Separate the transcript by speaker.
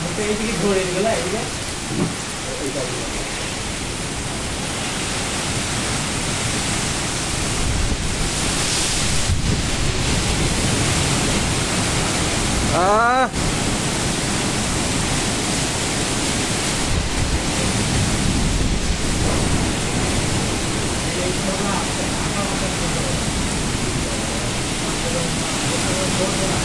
Speaker 1: ಮತ್ತೆ ಇದಕ್ಕೆ ಗೋಡೆ ಇದೆಯಲ್ಲ ಇದಕ್ಕೆ ಆ Thank you.